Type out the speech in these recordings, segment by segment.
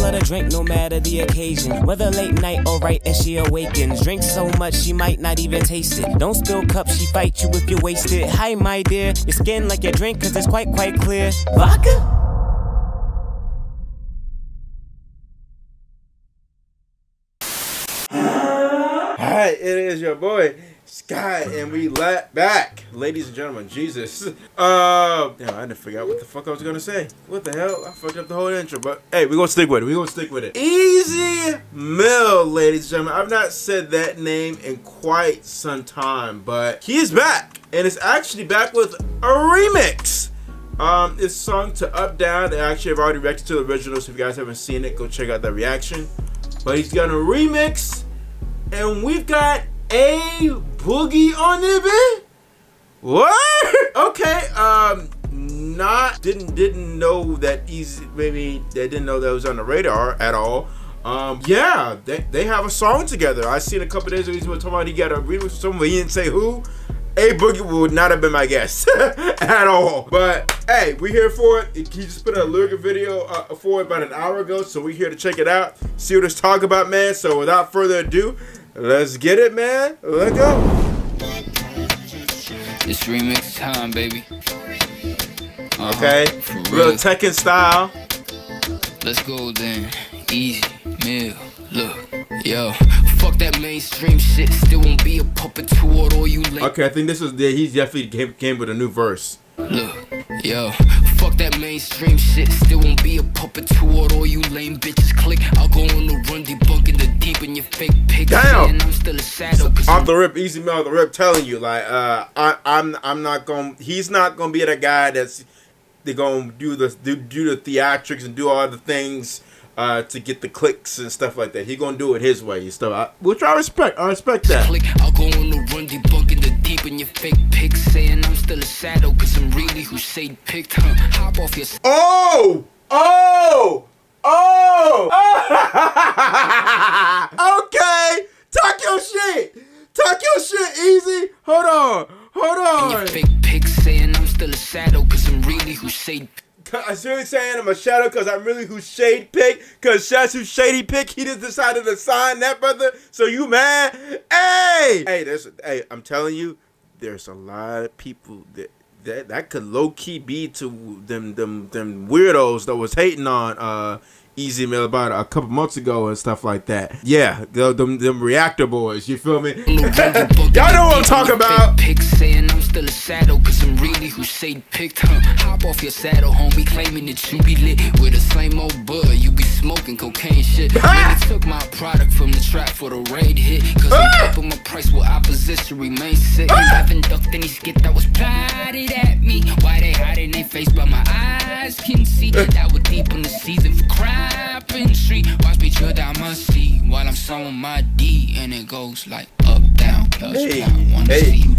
let her drink no matter the occasion. Whether late night or right as she awakens. Drink so much she might not even taste it. Don't spill cups, she fight you if you're wasted. Hi, my dear, your skin like your drink, cause it's quite, quite clear. Vodka? Alright, it is your boy Sky, and we let back, ladies and gentlemen. Jesus, uh, damn, I didn't figure out what the fuck I was gonna say. What the hell? I fucked up the whole intro, but hey, we gonna stick with it. We gonna stick with it. Ez Mil, ladies and gentlemen. I've not said that name in quite some time, but he is back, and it's actually back with a remix. Um, it's sung to Up Down. They actually have already reacted to the original, so if you guys haven't seen it, go check out that reaction. But he's got a remix, and we've got a boogie on it. What? Okay. Um, not didn't didn't know that easy. Maybe they didn't know that was on the radar at all. Um, yeah, they, they have a song together. I seen a couple days ago. He was talking about he got a remix with someone. He didn't say who. A Boogie would not have been my guess at all. But hey, we here for it. He just put a lyric video uh, for it about an hour ago, so we here to check it out, see what it's talk about, man. So without further ado, let's get it, man. Let's go. It's remix time, baby. Uh-huh, Okay, real real. Tekken style. Let's go then. Easy, meal, look, yo. Fuck that mainstream shit. Still won't be a puppet toward all you. Okay, I think this is yeah, he definitely came, came with a new verse. Look, yo. Fuck that mainstream shit. Still won't be a puppet toward all you lame bitches. Click. I'll go on the run, debunking the deep in your fake pics. Damn. I'm still a shadow. Off the rip, Ez Mil, the rip, telling you like uh, I, I'm I'm not going. to He's not gonna be the guy that's they're gonna do the do, do the theatrics and do all the things uh, to get the clicks and stuff like that. He gonna do it his way and stuff, I, which I respect. I respect that. click. I'll go on the run, debunking the deep in your fake pics. Saying I'm still a shadow, cause I'm really who Shade picked. Huh? Hop off your Oh! Oh! Oh! okay! Talk your shit! Talk your shit, easy! Hold on! Hold your on! fake pics. Saying I'm still a shadow, cause I'm really who Shade I'm really saying I'm a shadow because I'm really who Shade picked. Because that's who Shady picked. He just decided to sign that brother. So you mad? Hey! Hey, there's hey, I'm telling you, there's a lot of people that that, that could low key be to them them them weirdos that was hating on uh Ez Mil about a couple months ago and stuff like that. Yeah, the- them them reactor boys, you feel me? Y'all know what I'm talking about. Pick saying I'm still a shadow, cause I'm really who Shade picked. Huh? Hop off your saddle, homie, claiming that you be lit with the same old bud. You be smoking cocaine shit. Nigga took my product from the trap for the raid hit. Cause I'm upping my price with opposition remain sick. Haven't ducked any skit that was plotted at me. Why they hiding their face, but my eyes can see that we're deep in the season for crapping street. Watch me chill down my seat while I'm sewing my D, and it goes like up, down, plus, Hey. Hey. you.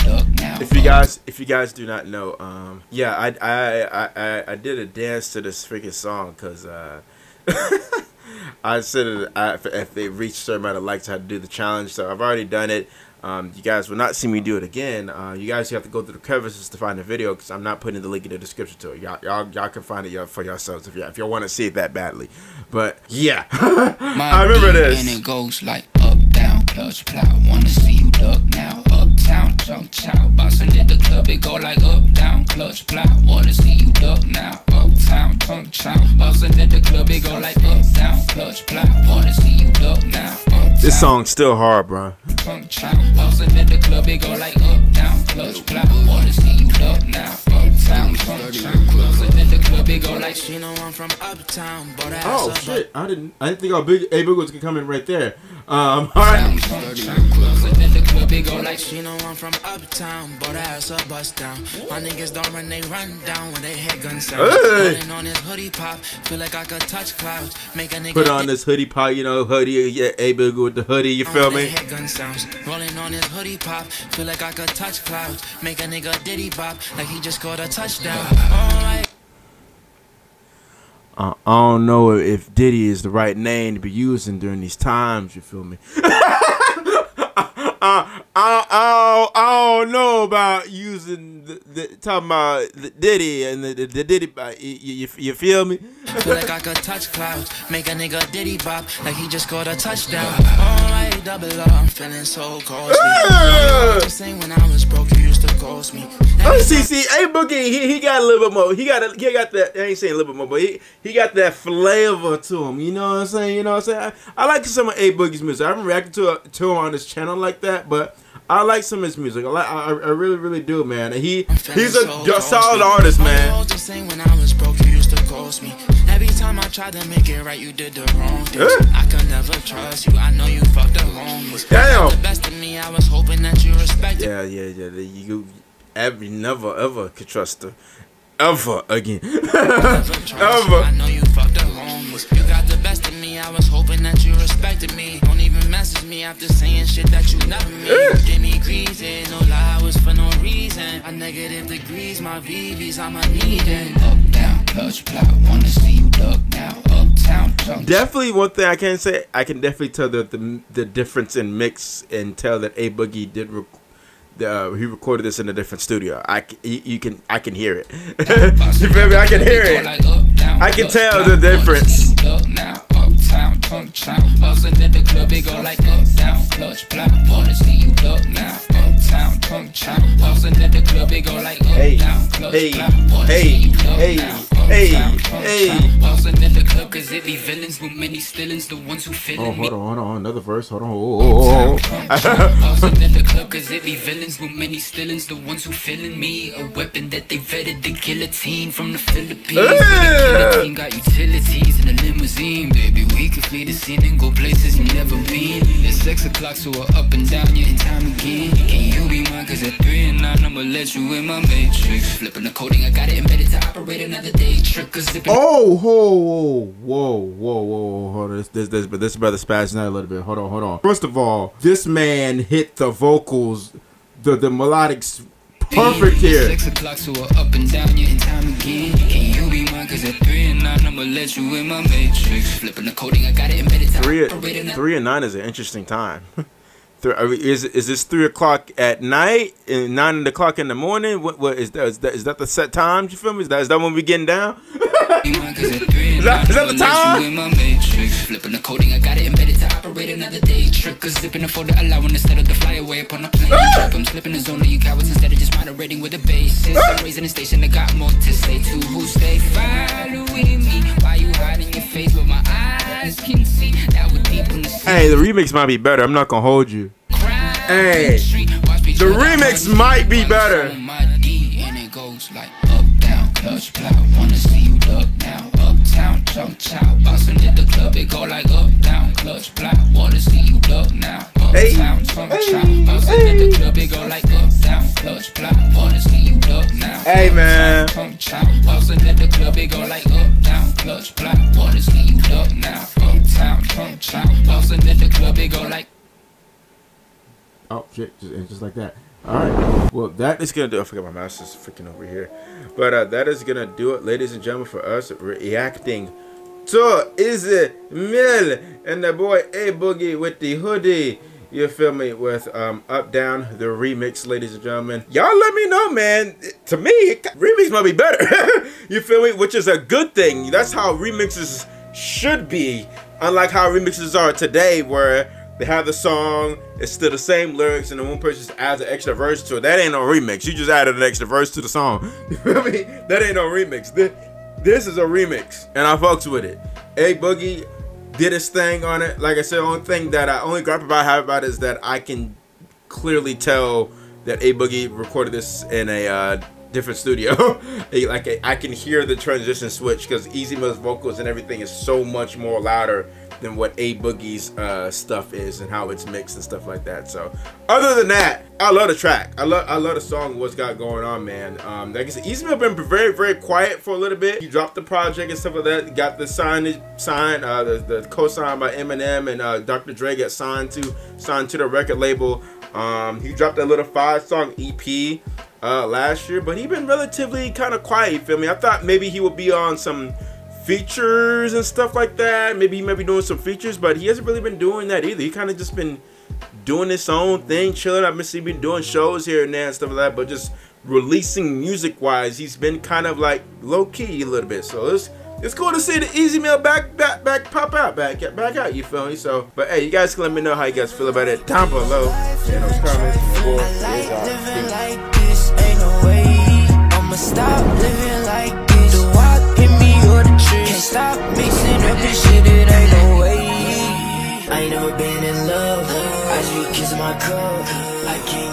If you guys, if you guys do not know, um, yeah, I, I, I, I, I did a dance to this freaking song because uh, I said it, I, if, if it reached a certain amount of likes, I had to do the challenge. So I've already done it. Um, you guys will not see me do it again. Uh, you guys have to go through the crevices to find the video because I'm not putting the link in the description to it. Y'all, y'all, y'all can find it for yourselves if y'all, if y'all want to see it that badly. But yeah, I remember this. And it goes like up, down, clutch, plow. Wanna see you duck now. Uptown, jump, chow. Bouncing in the club, it go like up, down, clutch, plow. Wanna see you duck now. Uptown, jump, chow. Bouncing in the club, it go like up, down, clutch, plow. Wanna see you duck now. This song's still hard, bro. jump, chow. Bouncing in the club, it go like up, down, clutch, plow. Wanna see you duck now. Uptown, jump, chow. Bouncing in the club, it go like She know I'm from uptown, but I Oh shit! I didn't. I didn't think our big A Big was gonna come in right there. Um. All right. It go like She know I'm from uptown, but I ass a bust down. My niggas don't run, they run down when they head gun sound. Hey! On this hoodie pop, feel like I could touch clouds. Make a nigga Put on this hoodie pop, you know, hoodie. Yeah, A Big with the hoodie. You feel me? Head gun sounds. Rolling on this hoodie pop, feel like I could touch clouds. Make a nigga diddy bop, like he just scored a touchdown. Alright. Uh, I don't know if Diddy is the right name to be using during these times. You feel me? I I, I, I don't know about using the, the talking about the Diddy and the, the, the Diddy. You, you, you feel me? Feel like I could touch clouds, make a nigga diddy bop, like he just scored a touchdown. Alright, double up, I'm feeling so same when I was broke, used to ghost me. Oh, see, see, A Boogie, he, he got a little bit more. He got a, he got that. I ain't saying a little bit more, but he he got that flavor to him. You know what I'm saying? You know what I'm saying? I, I like some of A Boogie's music. I haven't reacted to a, to him on his channel like that, but I like some of his music. I like, I, I really, really do, man. And he he's a so solid artist, man. world's the same when I was broke, you used to ghost me. Every time I tried to make it right, you did the wrong thing. I could never trust you, I know you fucked the homies. Damn. The best of me, I was hoping that you respected Yeah, yeah, yeah. the- You ever, never, ever could trust her, ever again. never trust you. Ever. I know you fucked the homies. You got the best of me. I was hoping that you respected me. Don't even message me after saying shit that you never mean. Give me greasy, no lie was for no reason. I negative degrees, my VVs, I'ma need it. Up, down, clutch, plot. Wanna see you duck now. Uptown, jump. Definitely one thing I can say I can definitely tell the the, the difference in mix and tell that A Boogie did rec- uh, he recorded this in a different studio. I you, you can I can hear it. you feel me? I can hear it. I can tell the difference. Uptown. Buzzing at the club, it go like clutch, plot. Wanna you duck now. Uptown, jump, chop. Buzzing at the club, it go like up, Hey, hey, hey, see you duck hey, hey, hey. chop. Buzzing at the club, cause it be villains with many stillings, the ones who Oh, hold on, hold on, another verse. Hold on. Oh, oh, oh, at the club cause it be villains with many stillings The ones who feeling me A weapon that they vetted the guillotine from the Philippines guillotine got utilities in a limousine Baby we can flee the scene and go places you never been It's six o'clock so we're up and down you in time again Can you be mine cause three and nine I'ma let you in my matrix Flipping the coding I got it embedded to operate another day Trick Oh, whoa, whoa, whoa, whoa, whoa, hold on. This, this, this, but this brother spazzing out a little bit. Hold on, hold on. First of all, this man hit the vocals, the the melodics perfect here. Six o'clock, so we're up and down, you in time again. Can you be mine? Cause at three and nine, I'ma let you in my matrix. Flipping the coding, I got it embedded Three, three and nine is an interesting time. Three, is is this three o'clock at night and nine o'clock in the morning? What what is that? Is that is that the set time? You feel me? Is that is that when we getting down? Be mine, 'cause at three and Is that- that the time? you in my matrix. Flipping the coding, I got it embedded to operate another day. Trick zipping the folder, allowing instead of the fly away upon a plane. Ah! Trip, I'm slipping the zone of you cowards instead of just moderating with a basis. I'm raising the station, I got more to say to who stay following me. Why you hiding your face but my eyes can see? That would deepen the. Hey, the remix might be better. I'm not gonna hold you. Hey, the remix might be better. And it goes like Just, just like that. All right. Well, that is gonna do. I forgot my mouse is freaking over here, but uh, that is gonna do it, ladies and gentlemen, for us reacting to Ez Mil and the boy A Boogie with the hoodie. You feel me? With um up down the remix, ladies and gentlemen. Y'all let me know, man. To me, remix might be better. you feel me? Which is a good thing. That's how remixes should be. Unlike how remixes are today, where they have the song, it's still the same lyrics, and then one person just adds an extra verse to it. That ain't no remix. You just added an extra verse to the song. You feel me? That ain't no remix. This, this is a remix, and I fucks with it. A Boogie did his thing on it. Like I said, only thing that I only gripe about have about is that I can clearly tell that A Boogie recorded this in a uh, different studio. like I can hear the transition switch because Ez Mil's vocals and everything is so much more louder than what A Boogie's uh, stuff is and how it's mixed and stuff like that. So other than that, I love the track. I love I love the song. What's got going on, man? Um, like I said, Ez Mil been very very quiet for a little bit. He dropped the project and stuff like that. Got the signage signed, uh, the, the co-signed by Eminem and uh, Dr. Dre got signed to signed to the record label. Um, he dropped a little five song EP uh, last year, but he been relatively kind of quiet. You feel me? I thought maybe he would be on some features and stuff like that. Maybe he might be doing some features, but he hasn't really been doing that either. He kind of just been doing his own thing, chilling. I've been him doing shows here and there and stuff like that, but just releasing music wise, he's been kind of like low key a little bit. So it's it's cool to see the Ez Mil back back back pop out back back out. You feel me? So, but hey, you guys can let me know how you guys feel about it down below in those comments. Boy, like this, ain't no way I'ma stop living like this. The walk hit me or the tree. Can't stop mixing up this shit, it ain't no way. I ain't never been in love. I just kissing my cup. I can't